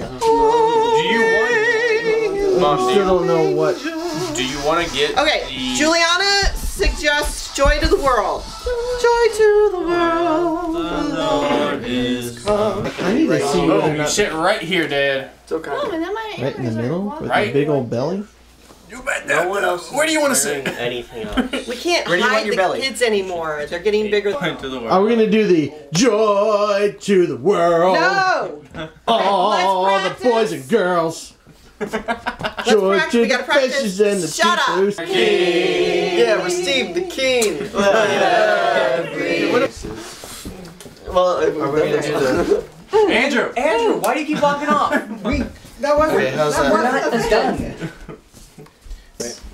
Do you want? I do still you, don't know what. Do you want to get? Okay, the... Juliana suggests "Joy to the World." Joy to the world. The Lord is come. I need to see. Oh, you sit right here, Dad. It's okay. And then my right in the middle with right? big old belly. You bet No one else. Where do you want to wearing sit? anything else. We can't Where do you want hide your the belly? kids anymore. They're getting bigger. Point to the Are we gonna do the joy to the world? No! All Let's the boys and girls. joy to the gotta practice. fishes and the Shut up. teachers. Yeah, receive the king. well, uh, are we gonna do the? Andrew! Andrew, why do you keep walking off? We That wasn't. Wait, how's we're that? not done yet.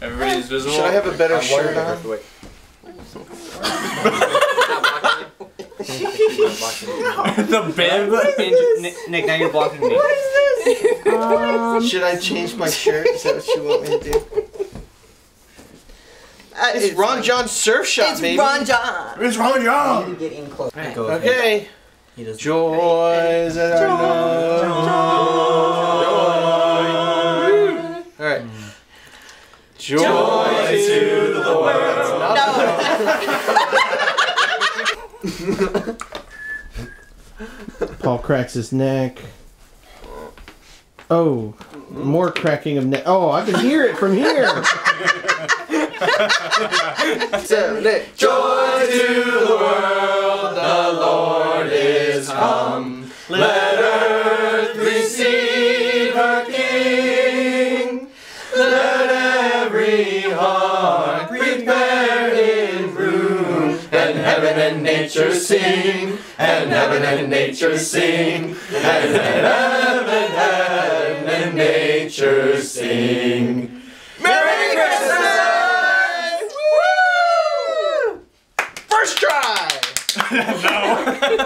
Everybody's visible. Should I have a better shirt on? the bed? Andrew, Nick, Nick, now you're blocking me. What is this? Should I change my shirt? Is that what you want me to do? Uh, It's Ron Jon Surf Shop, It's baby. Ron Jon. It's Ron Young! Get in close. Okay. He doesn't. Joys that are Joy to the world. Paul cracks his neck. Oh, more cracking of neck. Oh, I can hear it from here. Joy to the world, the Lord is come. nature sing, and heaven and nature sing, and heaven, heaven and nature sing. Merry Christmas! Woo! First try! no.